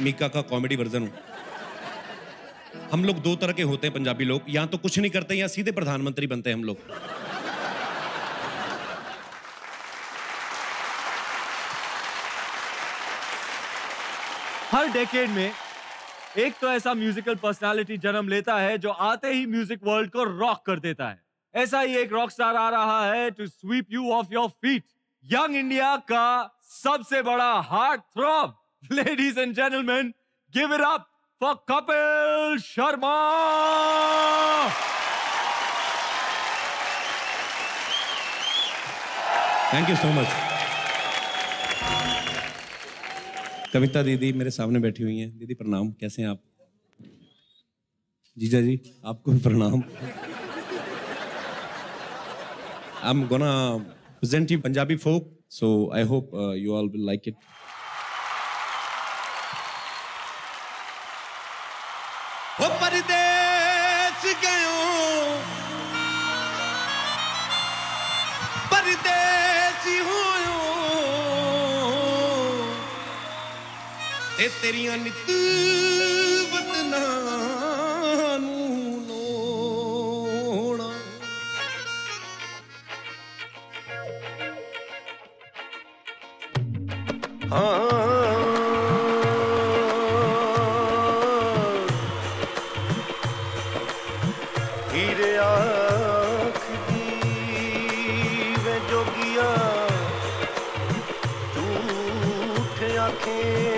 मीका का comedy version हूँ। हम लोग दो तरह के होते हैं पंजाबी लोग। या तो कुछ नहीं करते या सीधे प्रधानमंत्री बनते हैं हम लोग। हर डेकेड में एक तो ऐसा म्यूजिकल पर्सनालिटी जन्म लेता है जो आते ही म्यूज़िक वर्ल्ड को रॉक कर देता है। ऐसा ही एक रॉक स्टार आ रहा है to sweep you off your feet young India का सबसे बड़ा heart throb ladies and gentleman give it up for Kapil Sharma thank you so much Kavita दीदी मेरे सामने बैठी हुई हैं। दीदी प्रणाम। कैसे हैं आप? जीजा जी आपको भी प्रणाम। I am gonna you Punjabi folk so I hope uh, you all will like it. परदेस कयूं परदेस हुयूं। एतिरियूं निकू Okay.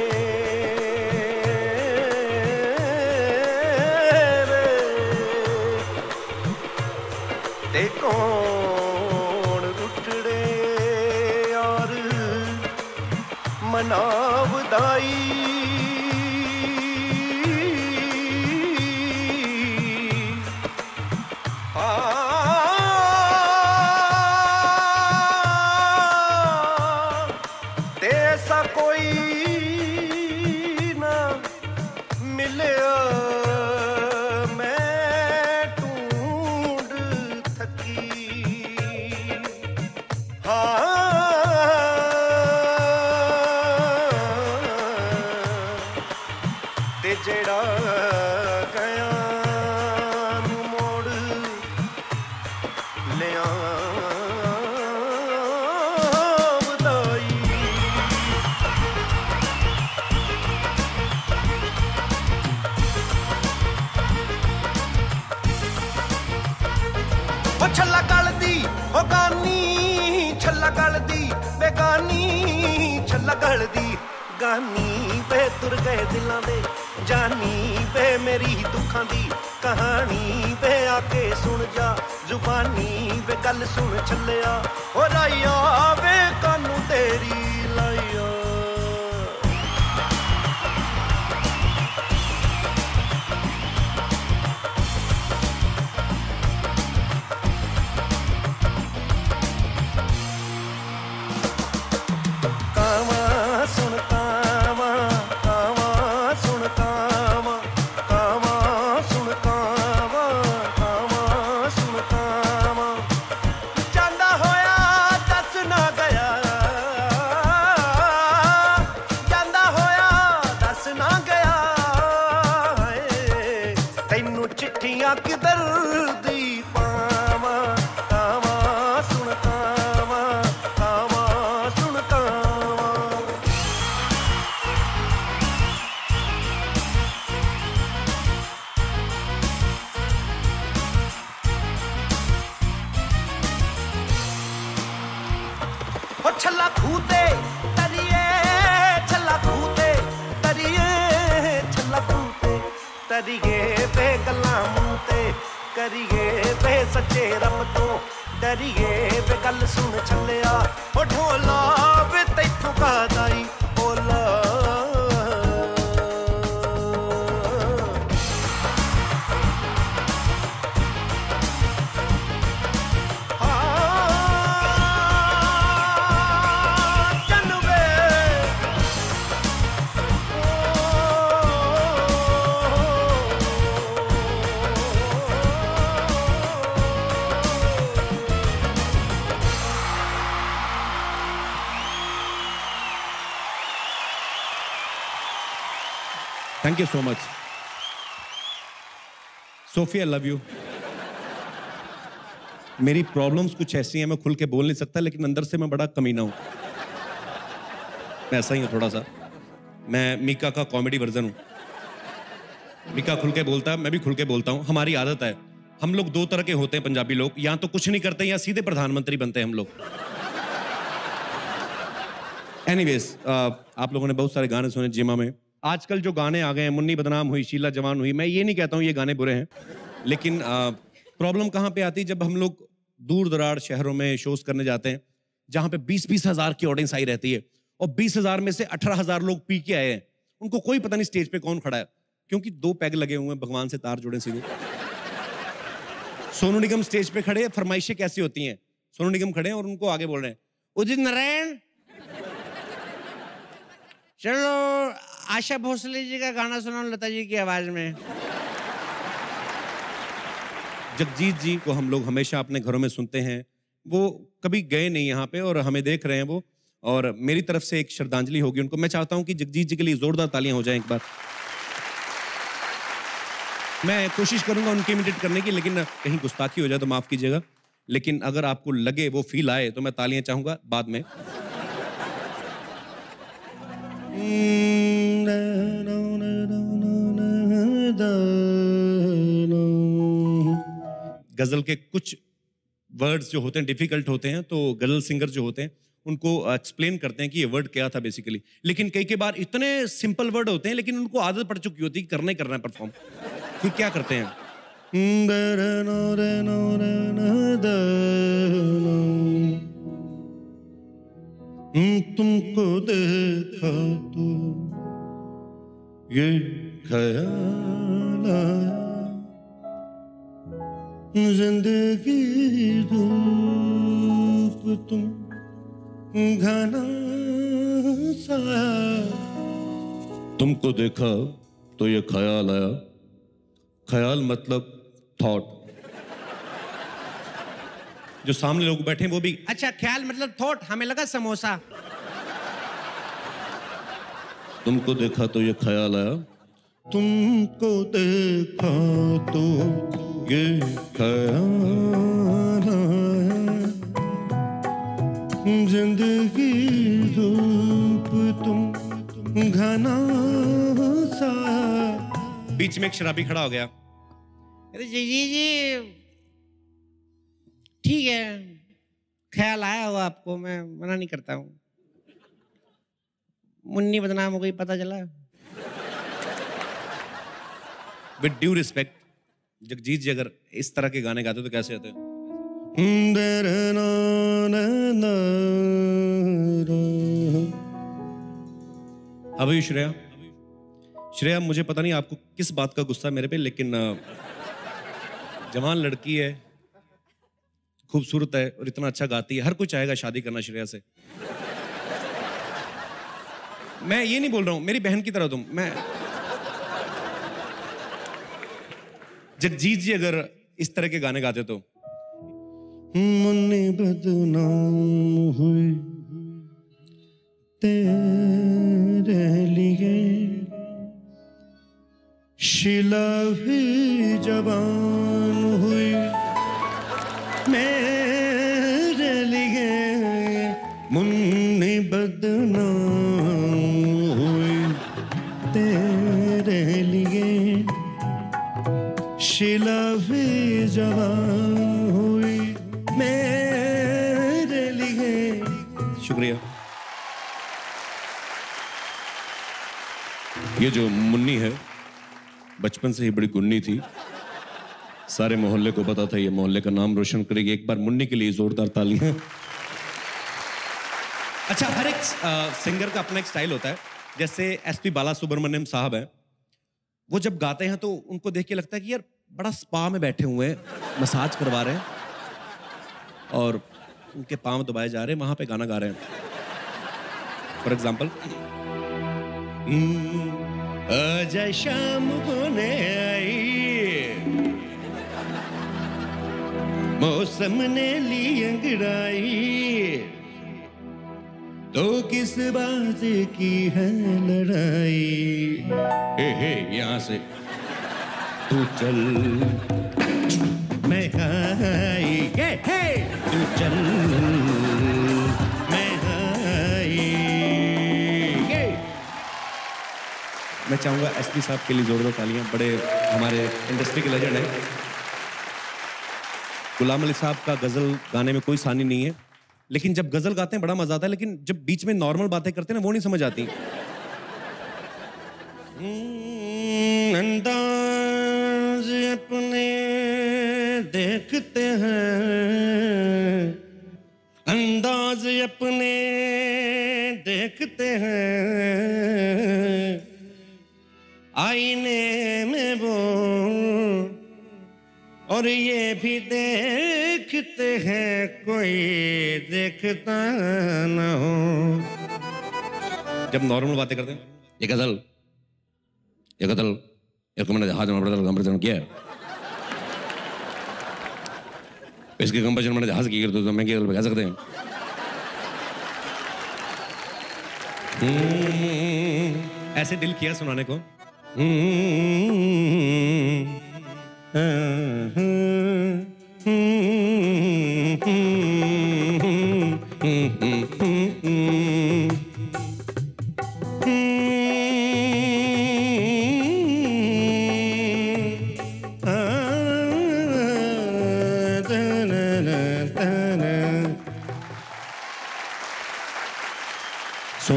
You so much Sophia love you मेरी प्रॉब्लम्स कुछ ऐसी हैं, मैं खुल के बोल नहीं सकता, लेकिन अंदर से मैं बड़ा कमीना हूँ। मैं ऐसा ही हूँ थोड़ा सा। मैं मीका का कॉमेडी वर्जन हूँ। मीका खुल के बोलता है मैं भी खुल के बोलता हूँ। हमारी आदत है। हम लोग दो तरह के होते हैं पंजाबी लोग। या तो कुछ नहीं करते, या सीधे प्रधानमंत्री बनते हैं हम लोग। एनीवेज आप लोगों ने बहुत सारे गाने सुने जिमा में। आजकल जो गाने आ गए हैं, मुन्नी बदनाम हुई, शीला जवान हुई, मैं ये नहीं कहता हूँ ये गाने बुरे हैं। लेकिन प्रॉब्लम कहाँ पे आती है? जब हम लोग दूर दरार शहरों में शोज़ करने जाते हैं, जहाँ पे बीस बीस हज़ार की ऑडियंस आई रहती है, और बीस हज़ार में से अठारह हज़ार लोग पी के आए हैं, उनको कोई पता नहीं स्टेज पे कौन खड़ा है, क्योंकि दो पैग लगे हुए हैं, भगवान से तार जुड़े सीधे। सोनू निगम स्टेज पे खड़े फरमाइशें कैसी होती हैं? सोनू निगम खड़े हैं और उनको आगे बोल रहे हैं, उदित नारायण चलो, आशा भोसले जी का गाना सुनाओ लता जी की आवाज़ में। जगजीत जी को हम लोग हमेशा अपने घरों में सुनते हैं। वो कभी गए नहीं यहाँ पे और हमें देख रहे हैं वो। और मेरी तरफ़ से एक श्रद्धांजलि होगी उनको। मैं चाहता हूँ कि जगजीत जी के लिए जोरदार तालियाँ हो जाएँ एक बार। मैं कोशिश करूँगा उनकी इमिटेट करने की, लेकिन कहीं गुस्ताखी हो जाए तो माफ़ कीजिएगा। लेकिन अगर आपको लगे, वो फील आए तो मैं तालियाँ चाहूँगा बाद में। गज़ल के कुछ वर्ड्स जो होते हैं डिफ़िकल्ट होते हैं तो गज़ल सिंगर जो होते हैं उनको एक्सप्लेन करते हैं कि ये वर्ड क्या था बेसिकली लेकिन कई कई बार इतने सिंपल वर्ड होते हैं लेकिन उनको आदत पड़ चुकी होती है कि करना ही करना है परफॉर्म कि क्या करते हैं तुमको देखा तो ये ख्याल आया। ज़िंदगी धूप तुम घना साया। तुमको देखा तो ये ख्याल आया। ख्याल मतलब थॉट जो सामने लोग बैठे हैं वो भी अच्छा ख्याल मतलब थॉट हमें लगा समोसा। तुमको देखा तो ये ख्याल आया? तुमको देखा तो ये ख्याल आया। ज़िंदगी धूप तुम घना सा। बीच में एक शराबी खड़ा हो गया। अरे जी जी जी ठीक है ख्याल आया हो आपको मैं मना नहीं करता हूँ। मुन्नी बदनाम हो गई पता चला। With due respect Jagjit ji अगर इस तरह के गाने गाते तो कैसे होते अब श्रेया। श्रेया मुझे पता नहीं आपको किस बात का गुस्सा मेरे पे लेकिन जवान लड़की है। खूबसूरत है और इतना अच्छा गाती है। हर कोई चाहेगा शादी करना श्रेया से। मैं ये नहीं बोल रहा हूँ, मेरी बहन की तरह तुम। मैं जगजीत जी अगर इस तरह के गाने गाते तो। मुन्नी बदनाम हुई तेरे लिए शिला भी जवान मेरे लिए मुन्नी बदनाम हुई तेरे लिए शिला भी जवान हुई। मेरे लिए शुक्रिया। ये जो मुन्नी है, बचपन से ही बड़ी गुन्नी थी। सारे मोहल्ले को पता था ये मोहल्ले का नाम रोशन करेगी। एक बार मुन्नी के लिए जोरदार तालियाँ। अच्छा हर एक सिंगर का अपना एक स्टाइल होता है। जैसे एस पी बाला सुब्रमण्यम साहब हैं। वो जब गाते हैं तो उनको देख के लगता है कि यार, बड़ा स्पा में बैठे हुए हैं, मसाज करवा रहे हैं और उनके पाँव दबाए जा रहे हैं, वहाँ पे गाना गा रहे हैं। फॉर एग्ज़ाम्पल आजा शाम होने आई मौसम ने ली अंगड़ाई। तो किस बात की है लड़ाई? हे हे, यहाँ से। तू चल। मैं आई हे हे, तू चल। मैं आई ये मैं चाहूँगा एसपी साहब के लिए जोरदार तालियाँ। बड़े हमारे इंडस्ट्री के लेजेंड हैं। गुलाम अली साहब का गज़ल गाने में कोई सानी नहीं है। लेकिन जब गज़ल गाते हैं बड़ा मज़ा आता है लेकिन जब बीच में नॉर्मल बातें करते हैं ना वो नहीं समझ आती। हम्म, अंदाज अपने देखते हैं। अंदाज अपने देखते हैं। आईने में वो और ये भी देखते हैं कोई देखता न हो। जब नॉर्मल बातें करते हैं। ये गज़ल ये गज़ल इसको मैंने जहाज़ में बड़ा कंपटीशन किया इसके कंपटीशन मैंने जहाज़ की कर तो मैं गज़ल कह सकते हैं। हम्म, ऐसे दिल किया सुनाने को। सोनू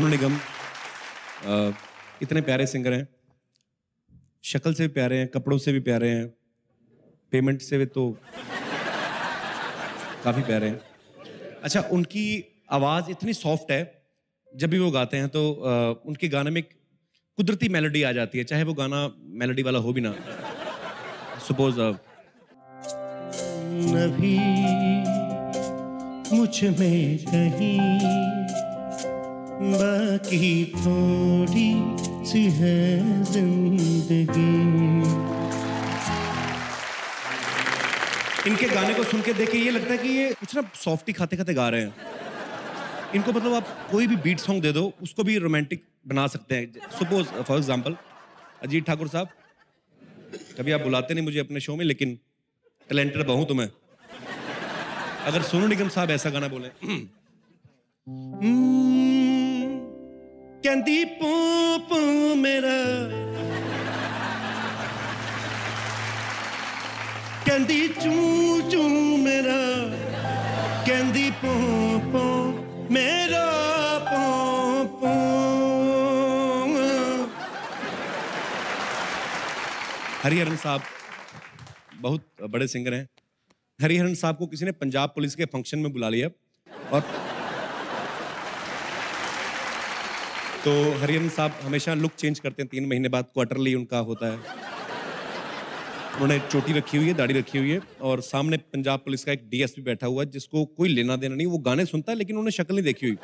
निगम इतने प्यारे सिंगर हैं, शक्ल से भी प्यारे हैं, कपड़ों से भी प्यारे हैं पेमेंट से तो काफ़ी प्यारे हैं। अच्छा उनकी आवाज़ इतनी सॉफ्ट है जब भी वो गाते हैं तो अ, उनके गाने में कुदरती मेलोडी आ जाती है चाहे वो गाना मेलोडी वाला हो भी ना। सपोज़ मुझमें कहीं बाकी थोड़ी सी है ज़िंदगी। इनके गाने को सुन के देखे ये लगता है कि ये कुछ ना सॉफ्टी खाते खाते गा रहे हैं। इनको मतलब आप कोई भी बीट सॉन्ग दे दो, उसको भी रोमांटिक बना सकते हैं। Suppose for example Ajit Thakur साहब, कभी आप बुलाते नहीं मुझे अपने शो में, लेकिन टैलेंटेड बहु तुम्हें अगर सोनू निगम साहब ऐसा गाना बोले कहती, पू पू मेरा कहती चू चू मेरा। कहती पू पू, मेरा पू पू। हरिहरन साहब बहुत बड़े सिंगर हैं। हरिहरन साहब को किसी ने पंजाब पुलिस के फ़ंक्शन में बुला लिया। और तो हरिहरन साहब हमेशा लुक चेंज करते हैं। तीन महीने बाद क्वार्टरली उनका होता है। उन्होंने चोटी रखी हुई है दाढ़ी रखी हुई है और सामने पंजाब पुलिस का एक डीएसपी बैठा हुआ है जिसको कोई लेना देना नहीं वो गाने सुनता है लेकिन उन्होंने शक्ल नहीं देखी हुई।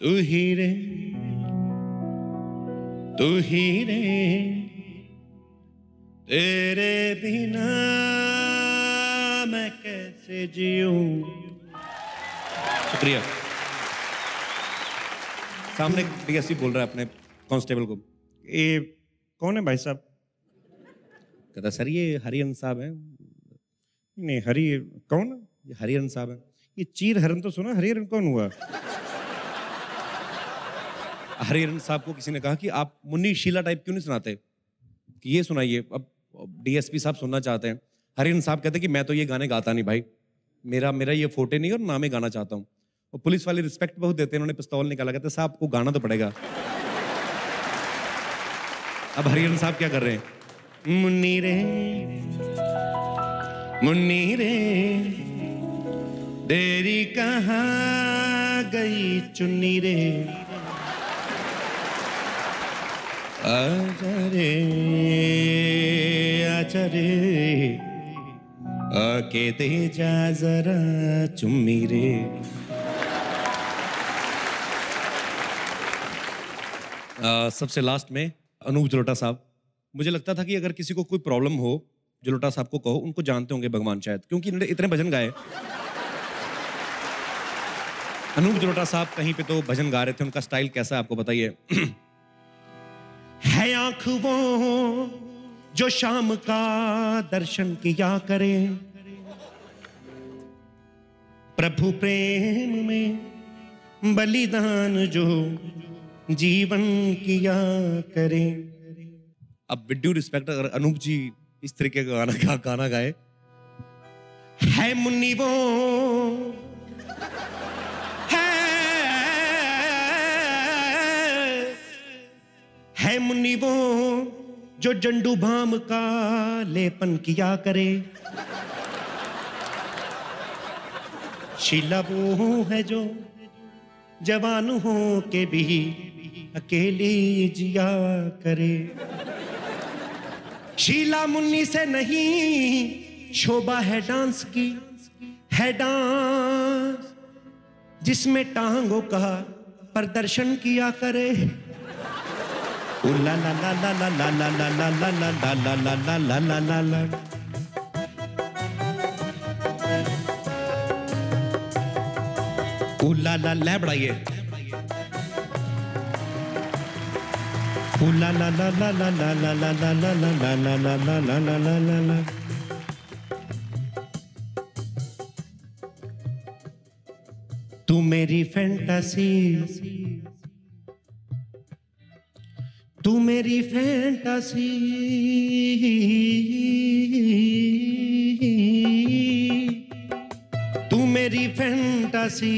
तू ही रे तू ही रे तेरे बिना मैं कैसे जीऊं? शुक्रिया। सामने डीएसपी बोल रहा है अपने कांस्टेबल को। ये कौन है भाई साहब? कहता सर ये हरिहरन साहब हैं। नहीं हरी कौन? ये हरिहरन साहब हैं। ये चीर हरन तो सुना हरिहरन कौन हुआ? हरिहरन साहब को किसी ने कहा कि आप मुन्नी शीला टाइप क्यों नहीं सुनाते? कि ये सुनाइए अब डीएसपी साहब सुनना चाहते हैं। हरिहरन साहब कहते हैं कि मैं तो ये गाने गाता नहीं भाई। मेरा मेरा ये फोटे नहीं और ना मैं गाना चाहता हूँ। और पुलिस वाले रिस्पेक्ट बहुत देते हैं उन्होंने पिस्तौल निकाला कहते साहब को गाना तो पड़ेगा। अब हरिहरन साहब क्या कर रहे हैं? मुन्नी रे मुन्नी रे, देरी कहाँ गई चुन्नी रे? आजा रे आजा रे, आके दे जा जरा चुम्मी रे। सबसे लास्ट में अनूप जलोटा साहब। मुझे लगता था कि अगर किसी को कोई प्रॉब्लम हो जलोटा साहब को कहो, उनको जानते होंगे भगवान शायद, क्योंकि इन्होंने इतने भजन गाए। अनूप जलोटा साहब कहीं पे तो भजन गा रहे थे, उनका स्टाइल कैसा है, आपको बताइए। है आँख वो जो शाम का दर्शन किया करे। प्रभु प्रेम में बलिदान जो जीवन किया करे। अब विद ड्यू रिस्पेक्ट अगर अनूप जी इस तरीके का गाना गा, गाना गाए। है मुन्नी वो। है। है मुन्नी वो जो जंडू भाम का लेपन किया करे। शीला वो है जो जवान हो के भी अकेली जिया करे। शीला मुन्नी से नहीं शोभा है डांस की है डांस जिसमें टांगों का प्रदर्शन किया करे ला ला ला बढ़ाइए ओ ला ला ला ला ला ला ला ला ला ला ला ला ला ला ला ला ला ला ला ला तू मेरी फैंटासी तू मेरी फैंटासी तू मेरी फैंटासी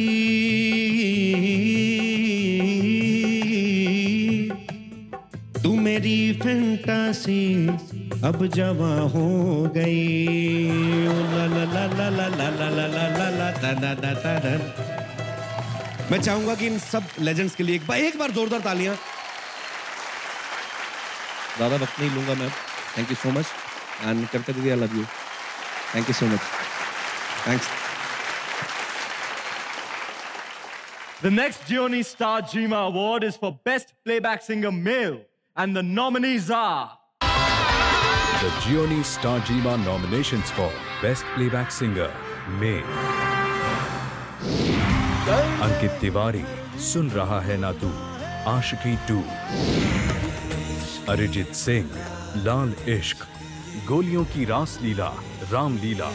अब जवा हो गई मैं चाहूँगा कि इन सब लेजेंड्स के लिए एक बार एक बार जोरदार तालियाँ ज़्यादा वक्त नहीं लूँगा मैं thank you so much and Kavita दीदी I love you thank you so much thanks The next Gioni Star Jima Award is for Best Playback Singer Male, and the nominees are The Gioni Star Jima nominations for Best Playback Singer, Male. Ankit Tiwari सुन रहा है ना तू Aashiqui two Arijit Singh Laal Ishq गोलियों की रास लीला रामलीला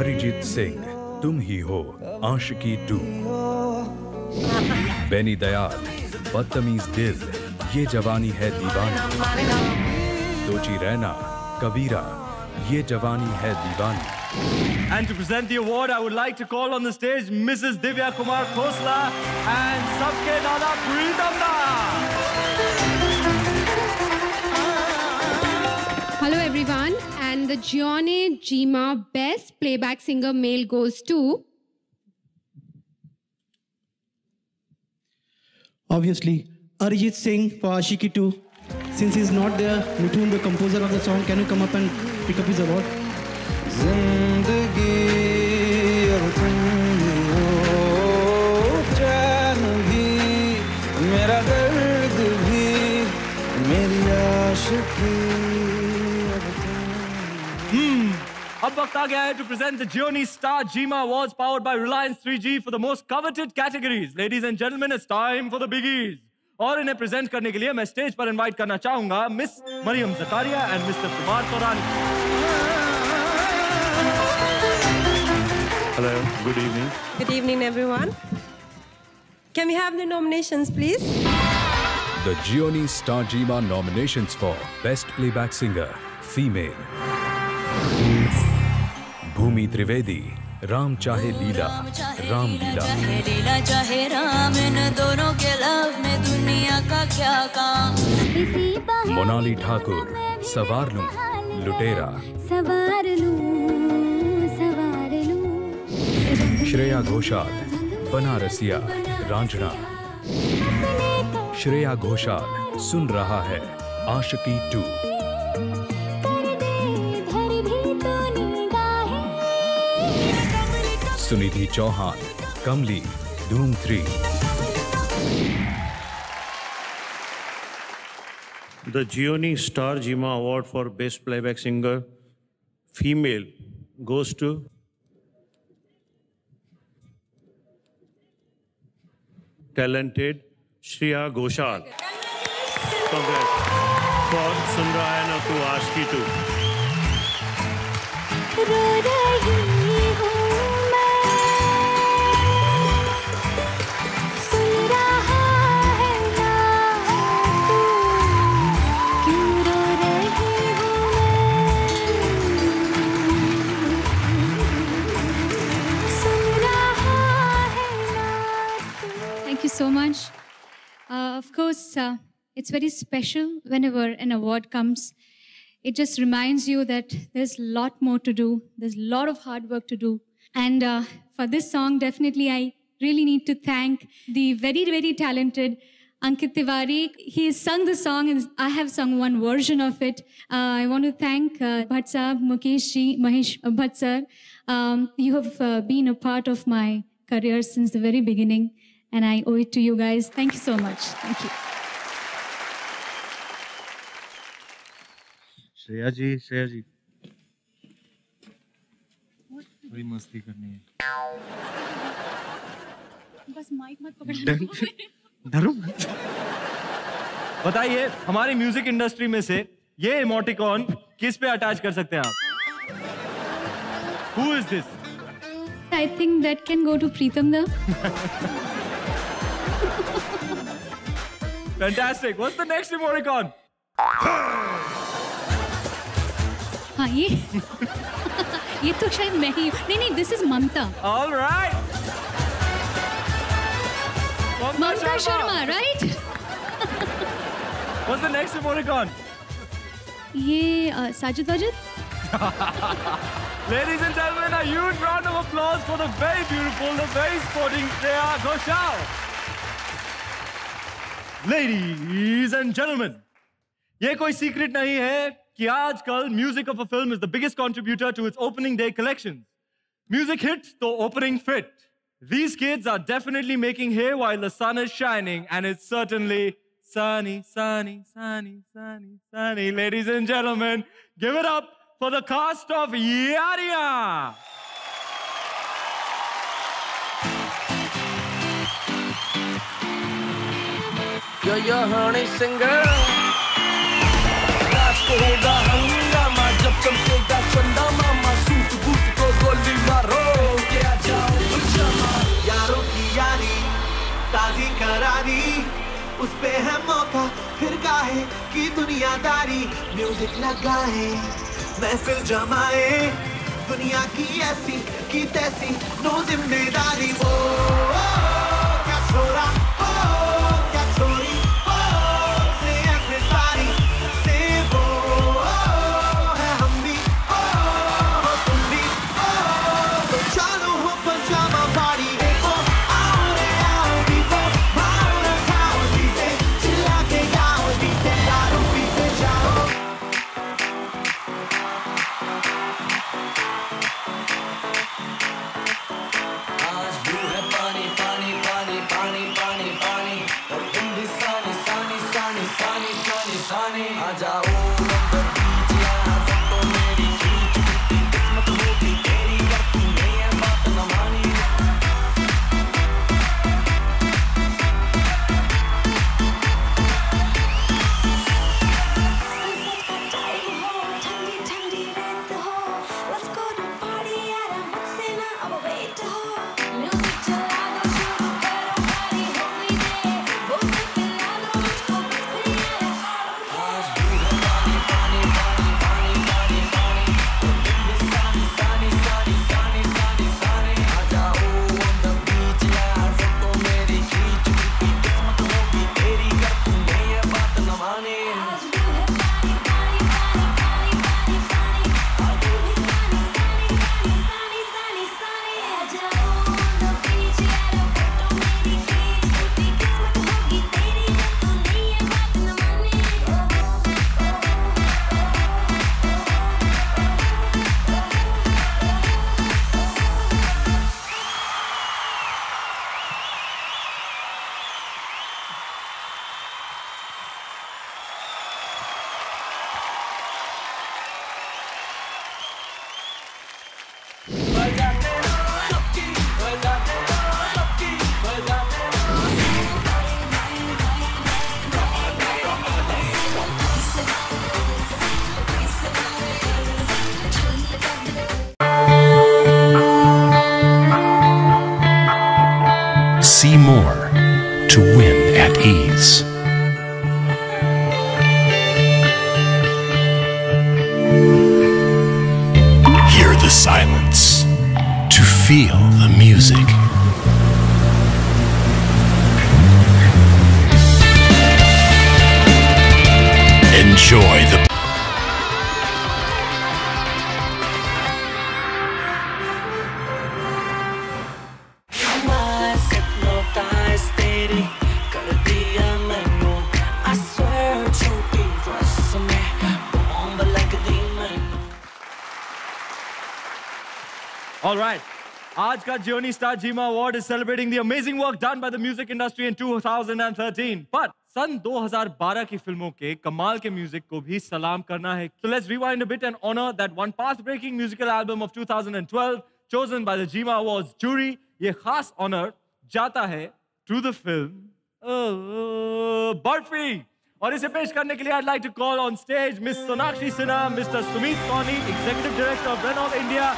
अरिजीत सिंह तुम Hi Ho Aashiqui to Beni Dayal Badtameez Dil ये जवानी है दीवानी दोची रैना कबीरा ये जवानी है दीवानी And to present the award, I would like to call on the stage Mrs. Divya Kumar Khosla and Sabke Dada Pritam Da. Hello, everyone, and the Gione Jima Best Playback Singer Male goes to Obviously, Arijit Singh for Ashiki 2. Since he's not there, Mithun, the composer of the song, can you come up and pick up his award? Hmm. Ab vakt aa gaya hai to present the Journey Star Jima Awards powered by Reliance 3G for the most coveted categories. Ladies and gentlemen, it's time for the biggies. और इन्हें present करने के लिए मैं stage पर invite करना चाहूँगा miss Mariam Zakaria and mister Kumar Taurani hello good evening good evening everyone can we have the nominations please the Gionee star GiMA nominations for best playback singer female Bhoomi Trivedi Ram Chahe Leela Ram Leela. चाहे लीला चाहे राम इन दोनों के love में दुनिया का क्या काम मोनाली ठाकुर, सवार लूँ, लुटेरा. सवार लूँ सवार लूँ श्रेया घोषाल, बनारसिया, रांझना. श्रेया घोषाल सुन रहा है Aashiqui to Sunidhi Chauhan Kamli Dhoom three. The Gionee star GiMA award for best playback singer female goes to talented Shreya Ghoshal सुन रहा है ना तू आज की तू so much. Uh, of course, uh, it's very special whenever an award comes. It just reminds you that there's a lot more to do. There's a lot of hard work to do. And uh, for this song, definitely, I really need to thank the very, very talented Ankit Tiwari. He has sung the song, and I have sung one version of it. Uh, I want to thank uh, Bhatt Saab, Mukesh Mahesh uh, Bhatt sir. Um, you have uh, been a part of my career since the very beginning, and I owe it to you guys. Thank you so much. Thank you. Shreya जी श्रेया जी बड़ी मस्ती करनी है बस mic मत पकड़ डरो बताइए हमारी म्यूज़िक इंडस्ट्री में से ये इमोटिकॉन किस पे अटैच कर सकते हैं आप who is this I think that can go to Preetham though. Fantastic what's the next emoticon हाँ ये ये तो शायद मैं ही नहीं नहीं this is Mamta alright Mamta Sharma right what's the next emoticon ये अ, Sajid Wajid Ladies and gentlemen, a huge round of applause for the very beautiful, the very sporting Shreya Ghoshal. Ladies and gentlemen, ये कोई secret नहीं है कि आजकल music of a film is the biggest contributor to its opening day collection music hit तो opening fit These kids are definitely making hay while the sun is shining, and it's certainly sunny, sunny, sunny, sunny, sunny. Ladies and gentlemen, give it up for the cast of Yaria. Yo, yo, honey singer रात को होगा हंगामा जब चमकेगा चंदा मामा suit boot को गोली मारो। के आ जाओ गुलशमा यारों की यारी ताजी करारी उस पे है मौका फिर काहे की दुनियादारी। म्यूज़िक लगाए महफिल जमाए दुनिया की ऐसी की तैसी नो ज़िम्मेदारी। वो see more, to win at ease. का Gioni Star Jima Award is celebrating the amazing work done by the music industry in 2013. But सन 2012 की फ़िल्मों के कमाल के म्यूज़िक को भी सलाम करना है. So let's rewind a bit and honor that one path-breaking musical album of 2012 chosen by the Jima Awards jury. ये खास honor जाता है the film uh, Barfi. और इसे पेश करने के लिए I'd like to call on stage Miss Sonakshi Sinha, Mr. Sumit Soni, Executive Director of Renault India,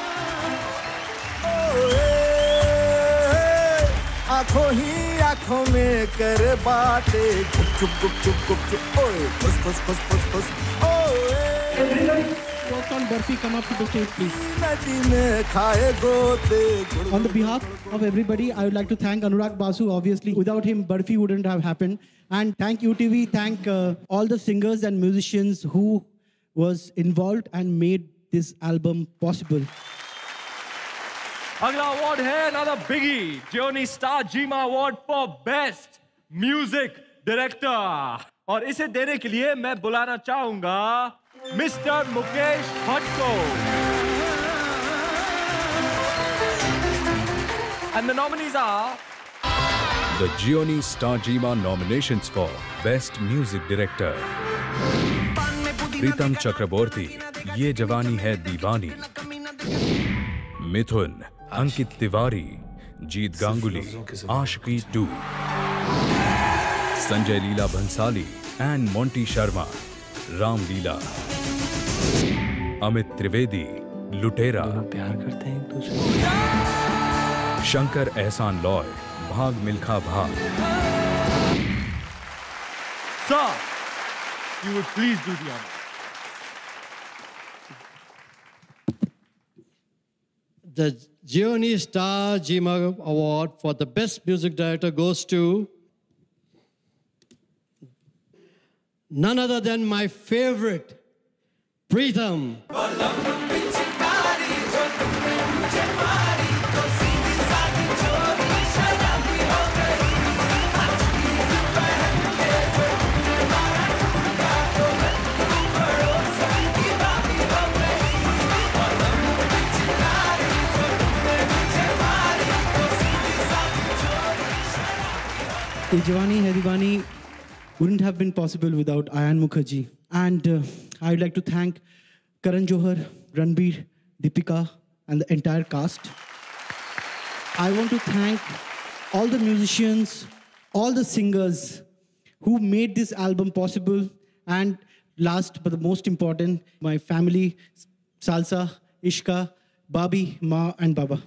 आँखों ही आँखों में कर बातें गुप चुप गुप चुप गुप चुप ओए खुश खुश खुश खुश खुश on Burfi, come up to the stage, please. On the behalf of everybody, I would like to thank Anurag Basu. Obviously, without him, Burfi wouldn't have happened. And thank UTV, thank uh, all the singers and musicians who was involved and made this album possible. अगला award है, another biggie Gionee star GiMA award for best music director और इसे देने के लिए मैं बुलाना चाहूँगा मिस्टर मुकेश भट्ट को। The nominees are The Gioni Star Jima nominations for Best Music Director. Pritam Chakraborty Yeh Jawaani Hai Deewani Mithun Ankit Tiwari Jeet Gannguli Aashiqui two. Sanjay Leela Bhansali and Monty Sharma Ramleela Amit Trivedi Lootera. प्यार करते हैं शंकर एहसान लॉय भाग मिल्खा भाग। Sir, you would please do the honor. The Gioni Star Jima Award for the Best Music Director goes to none other than my favorite, Pritham. The Jawani wouldn't have been possible without Ayan Mukherjee. And uh, I would like to thank Karan Johar, Ranbir, Deepika, and the entire cast. I want to thank all the musicians, all the singers who made this album possible. And last but the most important, my family, Salsa, Ishka, Babi, Ma, and Baba.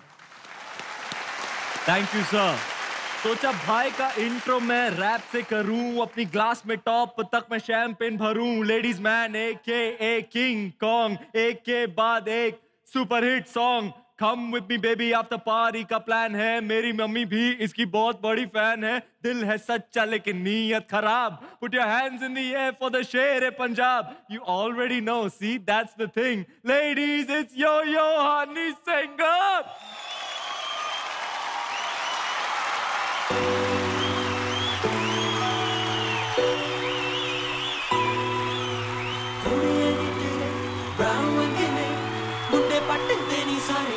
Thank you, sir. सोचा, भाई का intro मैं rap से करूँ, अपनी glass में top तक मैं शैंपेन भरूं। लेडीज़ मैन एक के ए किंग कॉन्ग एक के बाद एक super hit song come with me baby after party का प्लान है। मेरी मम्मी भी इसकी बहुत बड़ी फ़ैन है। दिल है सच्चा, लेकिन नीयत खराब। Put your hands in the air for the Sher e Punjab. You already know see that's the thing ladies it's yo yo honey singer sorry.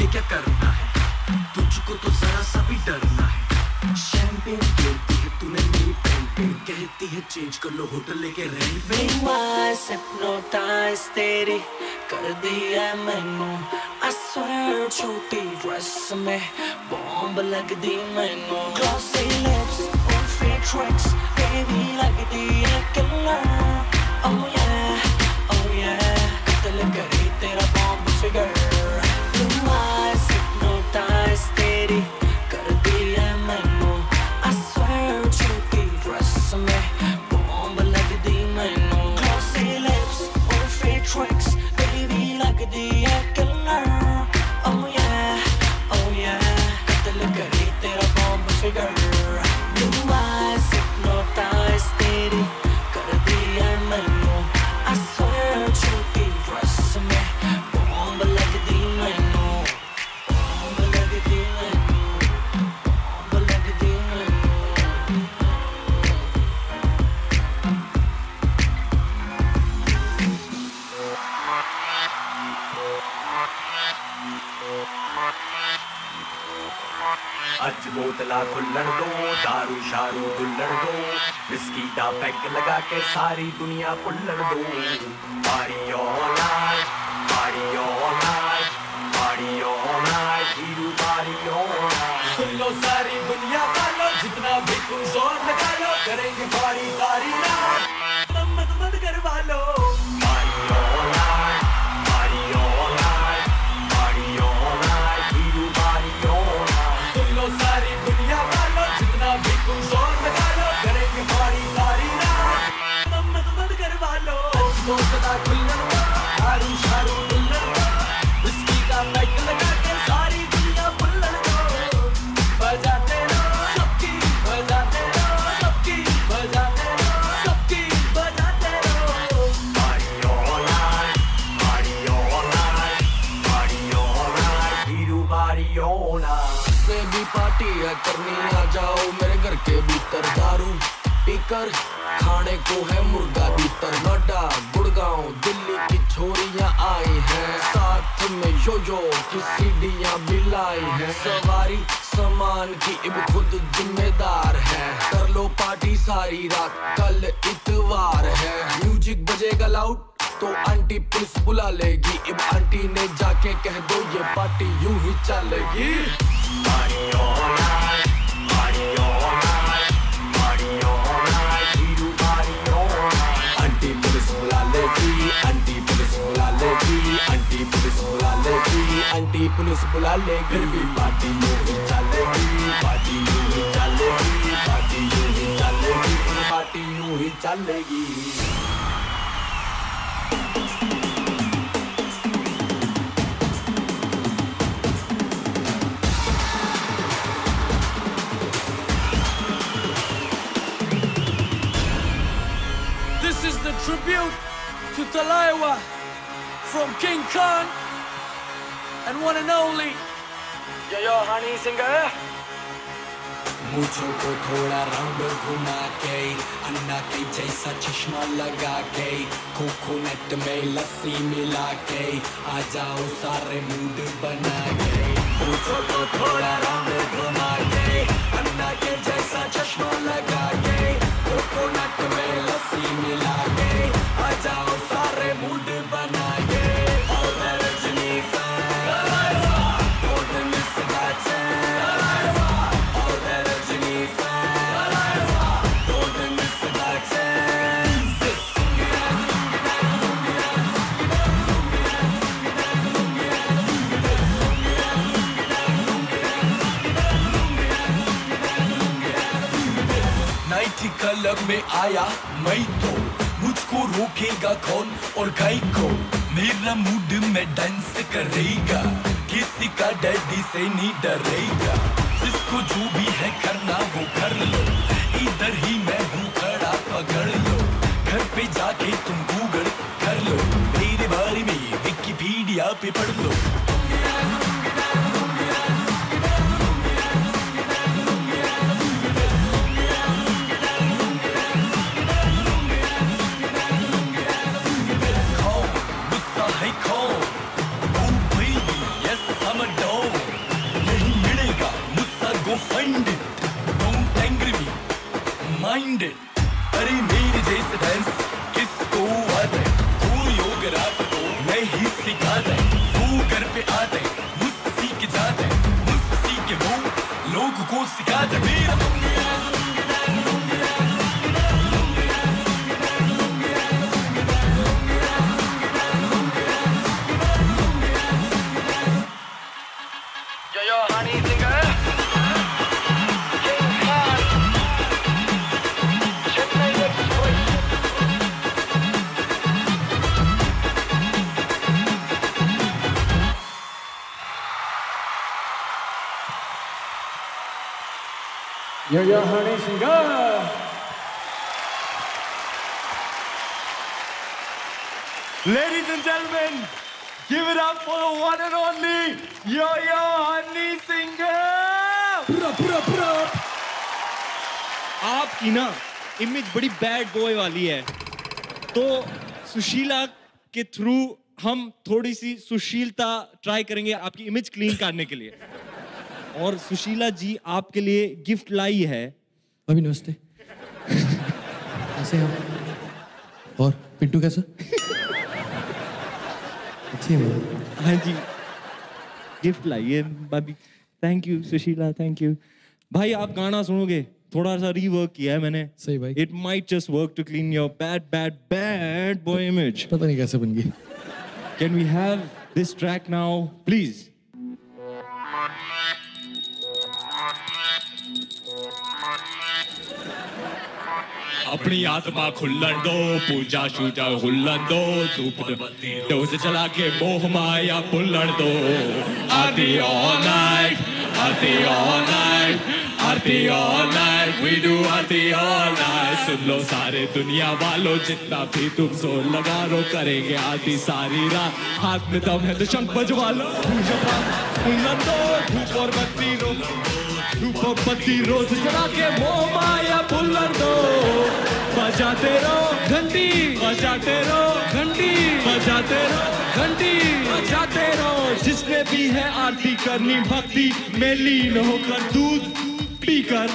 कि क्या करना है तुझको तो जरा सा भी डरना है शैंपेन गिरती है तूने मेरी पेन कहती है चेंज कर लो होटल लेके रेंट पे hypnotize तेरी कर दिया मैनू swear छोटी dress में bomb लगदी मैनू Glossy lips on fake tracks baby लगदी है killer Oh yeah, oh yeah कत्ल करे तेरा bomb figure काला कुल्लड़ दो, दारू शारू दुल्लड़ दो। विस्की का पैक लगा के सारी दुनिया कुल्लड़ दो। पारी सारी दुनिया जितना भी लगा लो, करेंगे पारी सारी रात। मत मत करवा लो। से भी पार्टी है करनी आ जाओ मेरे घर के भीतर दारू पीकर खाने को है मुर्गा भीतर सीढ़ियाँ है। सवारी सामान की इब खुद जिम्मेदार है। कर लो पार्टी सारी रात, कल इतवार है। म्यूज़िक बजेगा लाउड तो आंटी पुलिस बुला लेगी। इब आंटी ने जाके कह दो, ये पार्टी यूँ ही चलेगी। लेगी आंटी पुलिस बुला लेगी फिर भी पार्टी यूँ ही चलेगी पार्टी यूँ ही चलेगी पार्टी यूँ ही चलेगी पार्टी यूँ ही चलेगी This is the tribute to Talaiwa from King Khan. And one and only Yo yo honey singer. मुझो को थोड़ा राउंड घुमा के अन्ना के जैसा चश्मा लगा के कोकोनट में लस्सी मिला के आ जाओ सारे मूड बना के। मुझो को थोड़ा राउंड घुमा के अन्ना के जैसा चश्मा लगा के कोकोनट में लस्सी मिला के आ जाओ सारे मूड बना के। में आया मैं तो। मुझको रोकेगा कौन और गाय को? मेरा मूड में डांस करेगा। किसी का डैडी से नहीं डरेगा। जिसको जो भी है करना वो कर लो। इधर ही मैं हूँ खड़ा, पकड़ लो। घर पे जाके तुम गूगल कर लो। मेरे बारे में विकिपीडिया पे पढ़ लो। को सिखाता है Yo, yo, honey singer. Ladies and gentlemen, give it up for the one and only Yo Yo Honey Singer. आपकी ना इमेज बड़ी बैड बॉय वाली है तो सुशीला के थ्रू हम थोड़ी सी सुशीलता ट्राई करेंगे आपकी इमेज क्लीन करने के लिए और सुशीला जी आपके लिए गिफ्ट लाई है। अभी नमस्ते। कैसे हैं आप। और पिंटू कैसा? अच्छी है। हाँ जी। गिफ्ट लाई है भाभी। Thank you Sushila thank you भाई आप गाना सुनोगे थोड़ा सा रीवर्क किया है मैंने। सही भाई। It might just work to clean your bad bad bad boy image पता नहीं कैसे बन गई। Can we have this track now please अपनी आत्मा खुल्लन दो, पूजा शूजा हुल्लन दो, धूप डोज चला के मोह माया पुल्लन दो। Aarti all night Aarti all night Aarti all night we do Aarti all night सुन लो सारे दुनिया वालों, जितना भी तुम सो लगा रो करेंगे आरती सारी रात। हाथ में दम है तो शंख बजवा लो। पूजा हुल्लन दो, धूप और बत्ती रो। धूप बत्ती रोज जला के मोह माया पुल्लन दो बजाते रहो घंटी, बजाते रहो घंटी, बजाते रहो घंटी, बजाते रहो। जिसने भी है आरती करनी भक्ति, में लीन होकर दूध पीकर।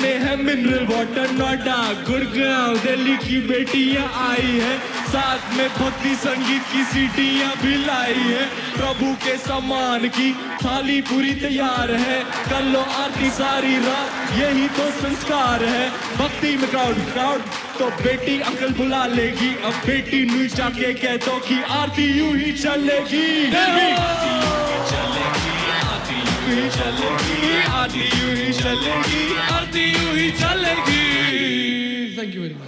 में है मिनरल वाटर नोएडा, गुड़गांव, दिल्ली की बेटियाँ आई है। साथ में भक्ति संगीत की सीटियाँ भी लाई है। प्रभु के सम्मान की थाली पूरी तैयार है। कर लो आरती सारी रात यही तो संस्कार है। भक्ति में क्राउड क्राउड तो बेटी अंकल बुला लेगी। अब बेटी नुई जाके कह दो कि आरती यूँ ही चलेगी। चलेगी आरती यूँ ही चलेगी। आरती यूँ ही चलेगी। Thank you very much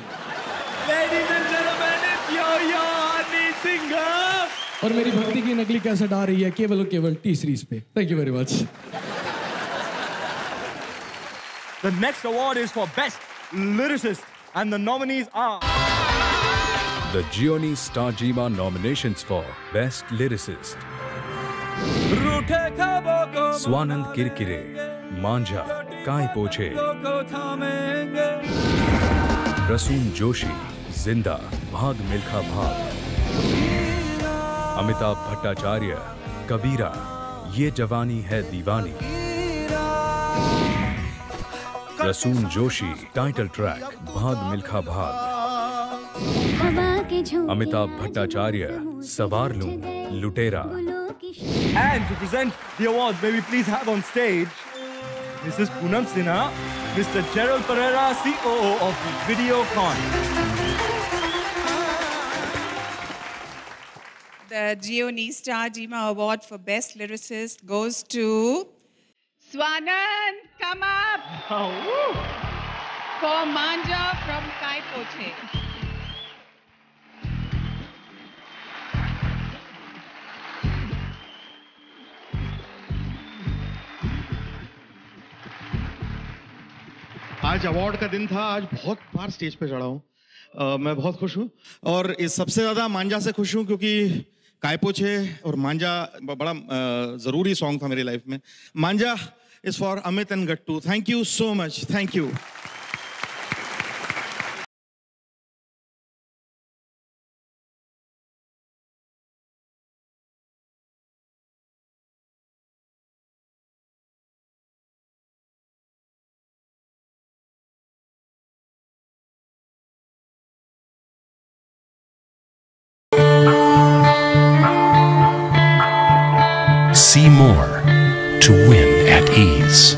Ladies and gentlemen, it's Yo Yo Honey Singer. और मेरी भक्ति की नकली कैसे आ रही है केवल केवल टी सीरीज़ पे। Thank you very much the next award is for best lyricist and the nominees are the Gionee star GiMA nomination for best lyricist रूठे स्वानंद किरकिरे मांझा काय पोछे। रसूम जोशी ज़िंदा भाग मिलखा भाग। Amitabh Bhattacharya Kabira Yeh Jawaani Hai Deewani. Prasoon Joshi title track Bhaag Milkha Bhaag. Amitabh Bhattacharya Sawaar Loon Lootera. And to present the award may we please have on stage this is Poonam Sinha mister Gerald Pereira COO of Videocon The Geoni Star Jima Award for Best Lyricist goes to Swanand. Come up Oh, for Manja from Kai Poche. आज award का दिन था आज बहुत बार stage पे चढ़ा हूँ मैं बहुत खुश हूँ और इस सबसे ज़्यादा मांझा से खुश हूँ क्योंकि कायपोछे और मांझा बड़ा ज़रूरी सॉन्ग था मेरी लाइफ में। Manjha is for Amit and Gattu thank you so much thank you to win at ease.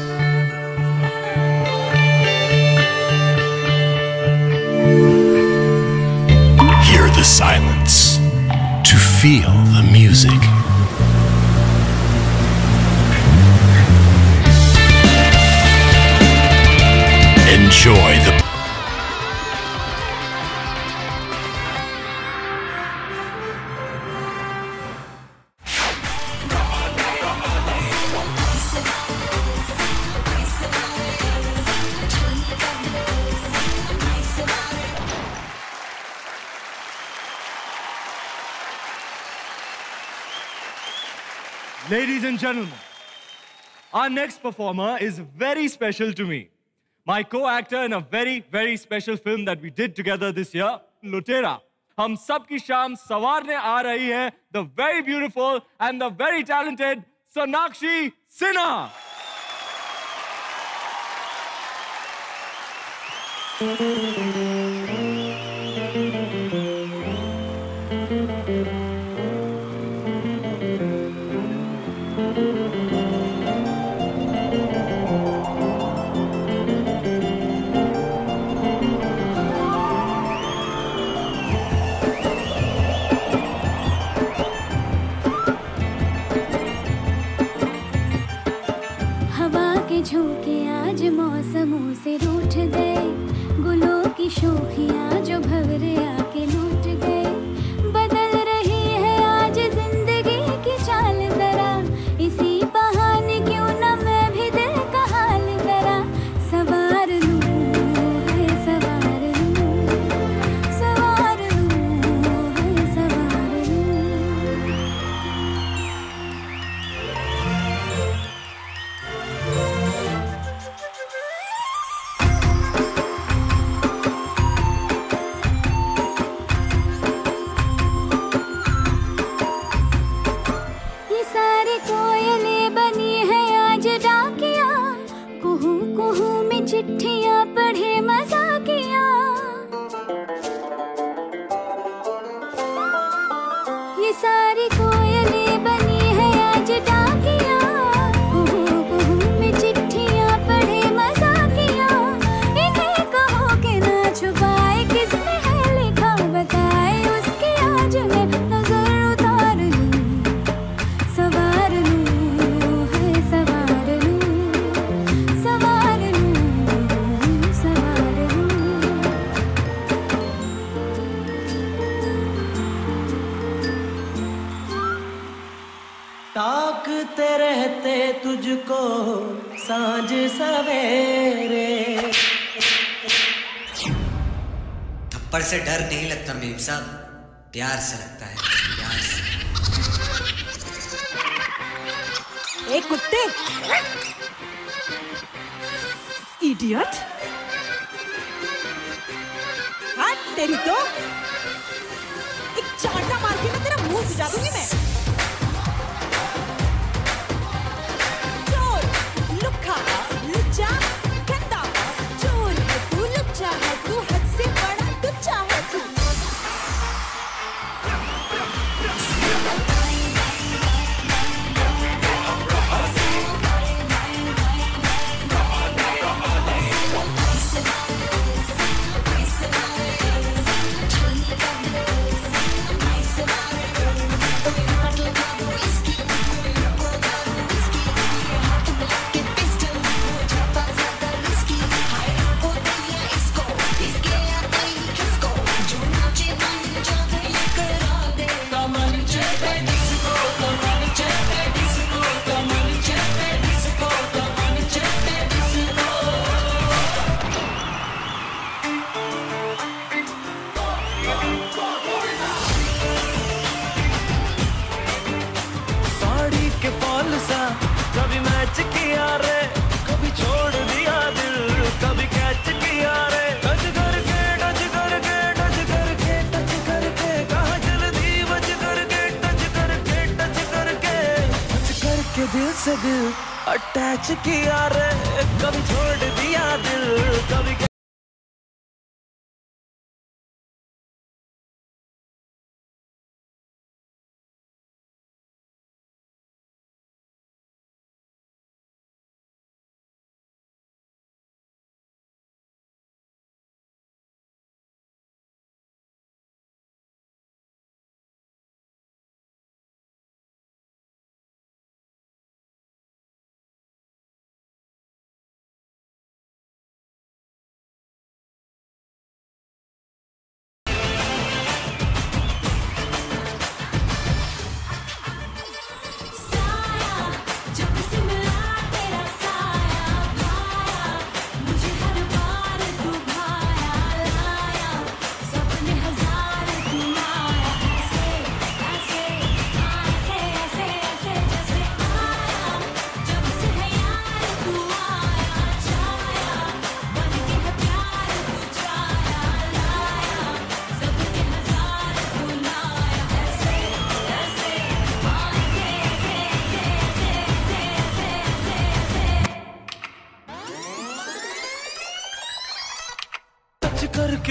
Hear the silence to feel the music. Enjoy the Ladies and gentlemen, our next performer is very special to me. My co-actor in a very, very special film that we did together this year, Lutera. हम सब की शाम सवारने आ रही है the very beautiful and the very talented Sonakshi Sinha. हवा शोखियाँ जो भवरे से डर नहीं लगता मेम साहब। प्यार से लगता है। प्यार से। एक कुत्ते! इडियट हाँ तेरी तो। एक चाटा मार के ना तेरा मुँह सुझा दूँगी मैं।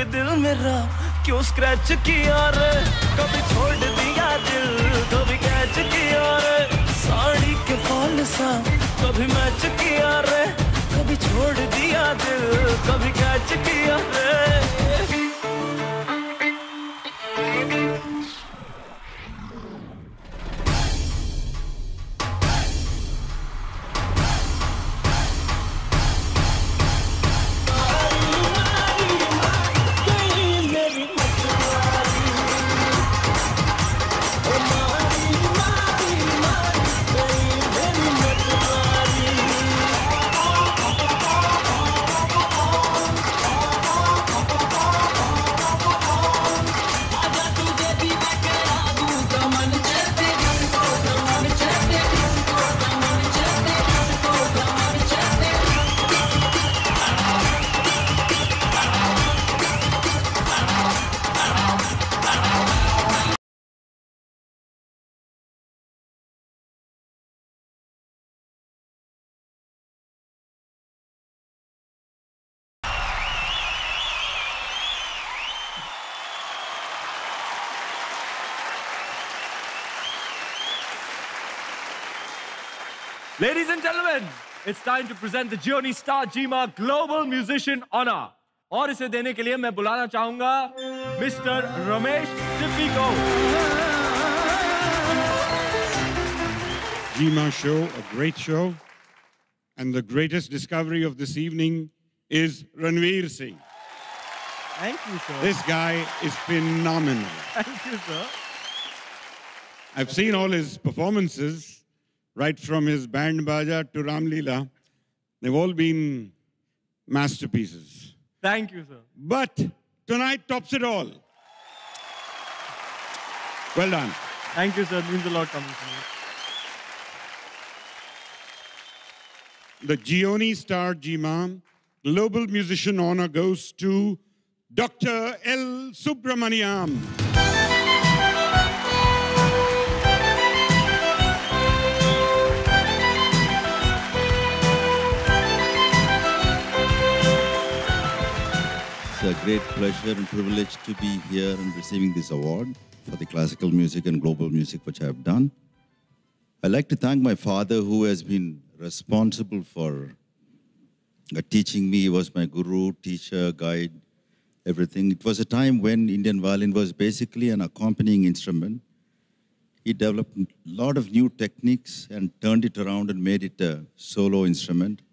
करके दिल मेरा क्यों स्क्रैच किया रे? कभी छोड़ दिया दिल, कभी कैच किया रे? साड़ी के फॉल सा कभी मैच किया रे? कभी छोड़ दिया दिल, कभी कैच किया रे? Ladies and gentlemen, it's time to present the Gioni Star Jima Global Musician Honor. और इसे देने के लिए मैं बुलाना चाहूंगा मिस्टर रमेश टिप्पी को Jima show, a great show. And the greatest discovery of this evening is Ranveer Singh. Thank you, sir. This guy is phenomenal. Thank you, sir. I've seen all his performances, right from his band baja to Ram Leela. They've all been masterpieces. Thank you, sir. But tonight tops it all. Well done. Thank you, sir. It means a lot coming from you. The Gioni Star Jima Global Musician Honor goes to Dr. L. Subramaniam. It's a great pleasure and privilege to be here and receiving this award for the classical music and global music which I have done. I'd like to thank my father who has been responsible for uh, teaching me. He was my guru, teacher, guide, everything. It was a time when Indian violin was basically an accompanying instrument. He developed a lot of new techniques and turned it around and made it a solo instrument.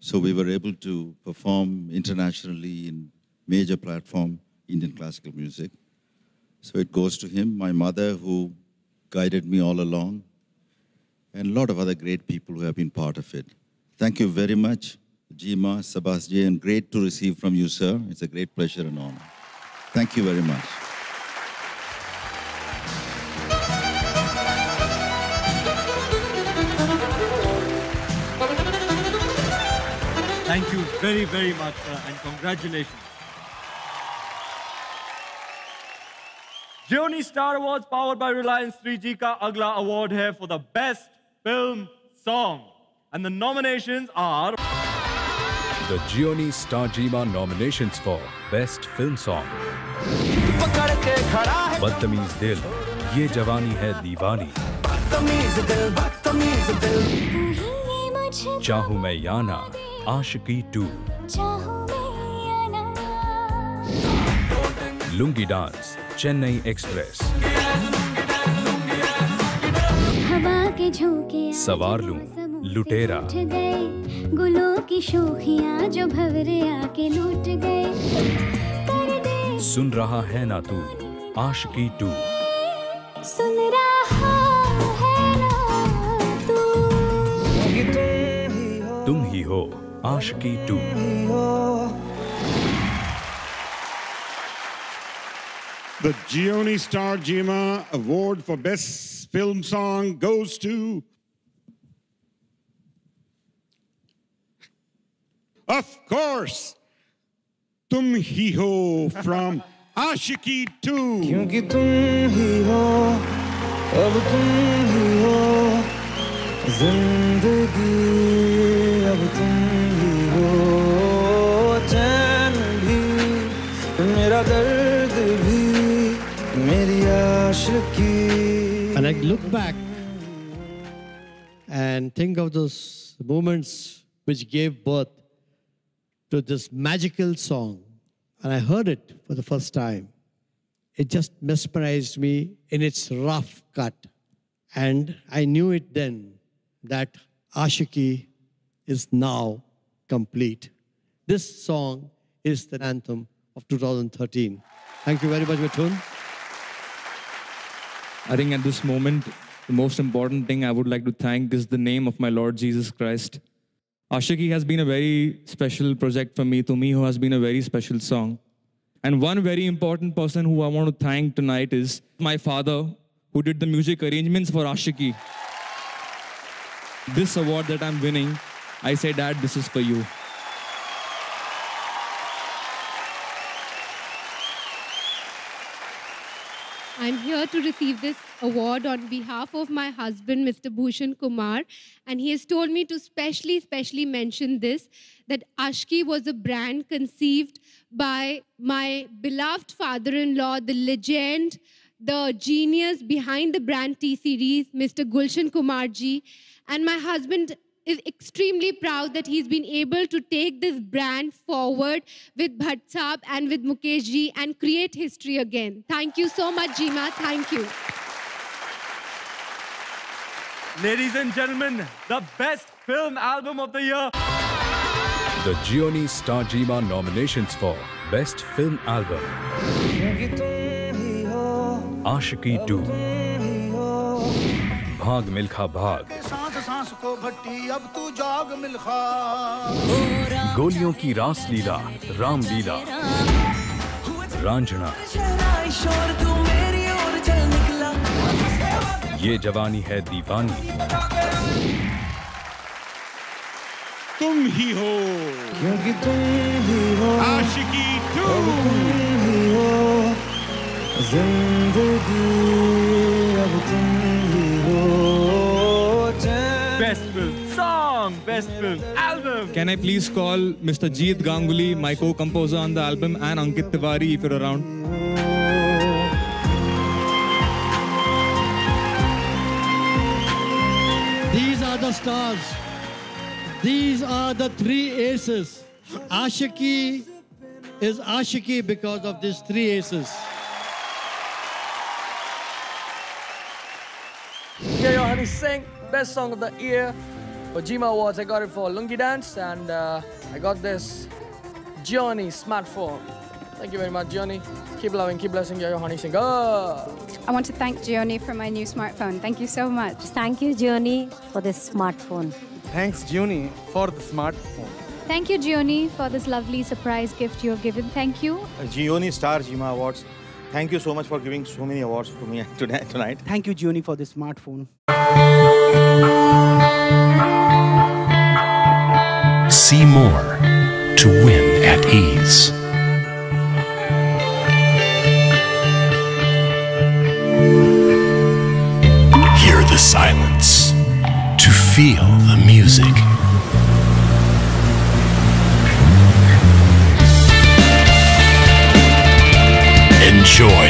So we were able to perform internationally in major platform Indian classical music. So it goes to him, my mother who guided me all along, and a lot of other great people who have been part of it. Thank you very much, Jima, Sabasji, and great to receive from you, sir. It's a great pleasure and honor. Thank you very much. Thank you very, very much, sir, and congratulations. Gioni Star Awards powered by Reliance 3G का अगला award है for the best film song. And the nominations are The Gioni Star Jima nominations for Best Film Song. पकड़ के खड़ा है बदतमीज दिल ये जवानी है दीवानी बदतमीज दिल Badtameez Dil Chahun Main Ya Naa Aashiqui two Lungi dance Chennai express. Hawa Ke Jhonke सवार लूँ लुटेरा। गुलों की शोखियाँ जो भवरे आके लूट गए। सुन रहा है ना तू आशिकी टू। सुन रहा है ना तू। Tum Hi Ho Aashiqui two. The Gioni Star Jima Award for Best Film Song goes to. Of course, Tum Hi Ho from Ashiki 2. क्योंकि तुम ही हो अब तुम ही हो जिंदगी And I look back and think of those moments which gave birth to this magical song. And I heard it for the first time. It just mesmerized me in its rough cut. And I knew it then that Ashiki is now complete. This song is the anthem of 2013. Thank you very much, Mithun. I think at this moment, the most important thing I would like to thank is the name of my Lord Jesus Christ. Ashiki has been a very special project for me. To me, who has been a very special song. And one very important person who I want to thank tonight is my father, who did the music arrangements for Ashiki. This award that I'm winning, I say, Dad, this is for you. I'm here to receive this award on behalf of my husband, Mr. Bhushan Kumar. And he has told me to specially, specially mention this that Ashki was a brand conceived by my beloved father in law, the legend, the genius behind the brand T series, Mr. Gulshan Kumarji. And my husband is extremely proud that he's been able to take this brand forward with Bhatt and with Mukesh ji and create history again. Thank you so much, Jima. Thank you. Ladies and gentlemen, the best film album of the year. The Gioni Star Jima nominations for Best Film Album. Aashiki 2. भाग मिल्खा भाग। सांस सांस को भट्टी अब तू जाग मिलखा। गोलियों की रास लीला राम लीला। रांझना शहनाई शोर तू मेरी ओर चल निकला ये जवानी है दीवानी। तुम ही हो। क्योंकि तुम ही हो। आशिकी तुम ही हो। ज़िंदगी अब तुम Best film song, best film album. Can I please call Mr. Jeet Ganguly, my co-composer on the album, and Ankit Tiwari if you're around? These are the stars. These are the three aces. Ashiki is Ashiki because of these three aces. Yeah, yo, Honey sing, best song of the year. For GMA Awards, I got it for Lungi Dance, and uh, I got this Johnny smartphone. Thank you very much, Johnny. Keep loving, keep blessing, yo, yo, Honey Singh. Oh. I want to thank Gioni for my new smartphone. Thank you so much. Thank you, Gioni, for this smartphone. Thanks, Juni, for the smartphone. Thank you, Gioni, for this lovely surprise gift you have given. Thank you. Gioni Star Jima Awards. Thank you so much for giving so many awards to me today, tonight. Thank you, Gioni, for the smartphone. See more to win at ease. Hear the silence to feel the music. Enjoy.